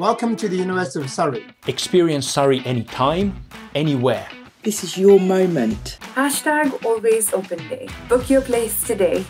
Welcome to the University of Surrey. Experience Surrey anytime, anywhere. This is your moment. Hashtag always open day. Book your place today.